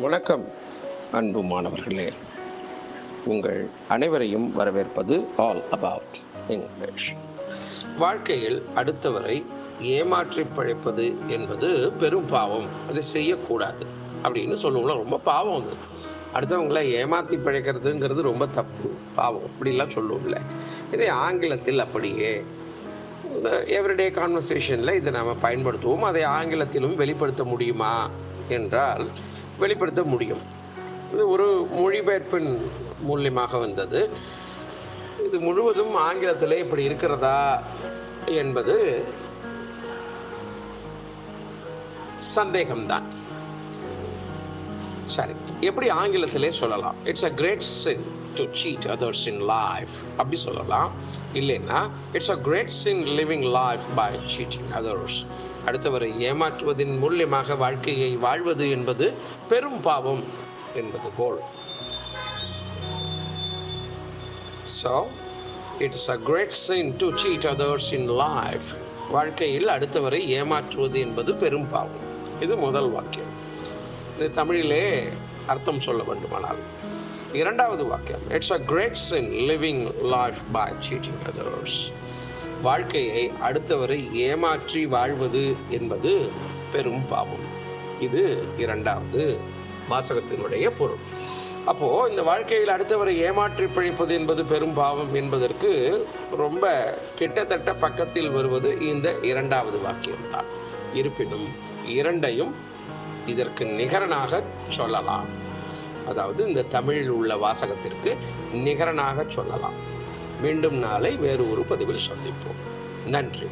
வணக்கம் அன்பு மாணவர்களே. உங்கள் அனைவரையும் வரவேற்பது ஆல் அபவுட் இங்கிலீஷ் வாழ்க்கையில் அடுத்தவரை ஏமாற்றி பழைப்பது என்பது பெரும் பாவம். அதை செய்யக்கூடாது அப்படின்னு சொல்லுவோம்ல ரொம்ப பாவம் அது. அடுத்தவங்களை ஏமாற்றி பிழைக்கிறதுங்கிறது ரொம்ப தப்பு பாவம். அப்படிலாம் சொல்லுவோம்ல. இதை ஆங்கிலத்தில் அப்படியே எவ்ரிடே கான்வர்சேஷனில் இதை நாம் பயன்படுத்துவோம். அதை ஆங்கிலத்திலும் வெளிப்படுத்த முடியுமா? என்றால் வெளிப்படுத்த முடியும். இது ஒரு மொழிபெயர்ப்பின் மூலியமாக வந்தது. இது முழுவதும் ஆங்கிலத்தில் இப்படி இருக்கிறதா என்பது சந்தேகம்தான். சரி. எப்படி ஆங்கிலத்திலே சொல்லலாம்? It's a great sin to cheat others in life அப்படி சொல்லலாம். இல்லைன்னா it's a great sin living life by cheating others அடுத்தவரை ஏமாற்றுவதன் மூலியமாக வாழ்க்கையை வாழ்வது என்பது பெரும் பாவம் என்பது போல். So it's a great sin to cheat others in life வாழ்க்கையில் அடுத்தவரை ஏமாற்றுவது என்பது பெரும் பாவம். இது முதல் வாக்கியம். என்று தமிழிலே அர்த்தம் சொல்ல வேண்டுமானால். இரண்டாவது வாக்கியம். It's a great sin living life by cheating others வாழ்க்கையை அடுத்தவரை ஏமாற்றி வாழ்வது என்பது பெரும் பாவம். இது இரண்டாவது வாசகத்தினுடைய பொருள். அப்போ இந்த வாழ்க்கையில் அடுத்தவரை ஏமாற்றி பிழைப்பது என்பது பெரும் பாவம் என்பதற்கு ரொம்ப கிட்டத்தட்ட பக்கத்தில் வருவது இந்த இரண்டாவது வாக்கியம்தான். இருப்பினும் இரண்டையும் இதற்கு நிகரனாக சொல்லலாம். அதாவது இந்த தமிழில் உள்ள வாசகத்திற்கு நிகரனாக சொல்லலாம். மீண்டும் நாளை வேறு ஒரு பதிவில் சந்திப்போம். நன்றி.